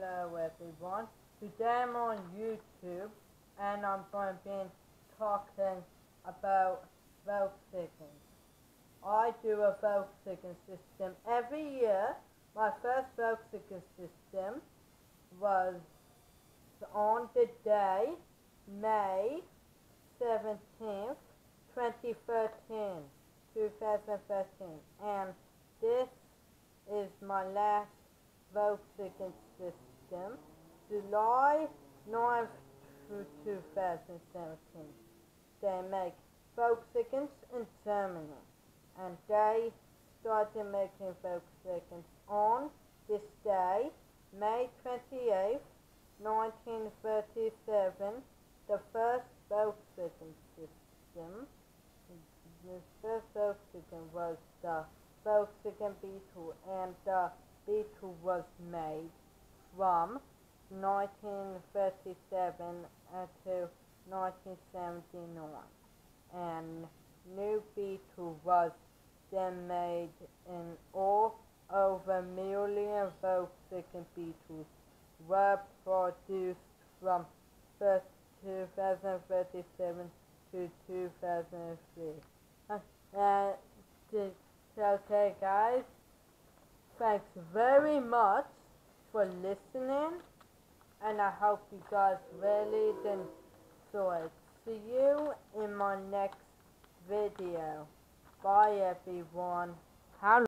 Hello everyone. Today I'm on YouTube and I'm going to be talking about Volkswagen. I do a Volkswagen system every year. My first Volkswagen system was on the day May 17th, 2013, 2013. And this is my last Volkswagen system, July 9th through 2017. They make Volkswagens in Germany, and they started making Volkswagens on this day, May 28th, 1937, the first Volkswagen system. The first Volkswagen was the Volkswagen Beetle, and the Beetle was made from 1937 until 1979 and new Beetle was then made in all over million Volkswagen Beetles were produced from 2037 to 2003. Uh, okay guys, Thanks very much for listening, and I hope you guys really enjoyed. See you in my next video. Bye everyone. How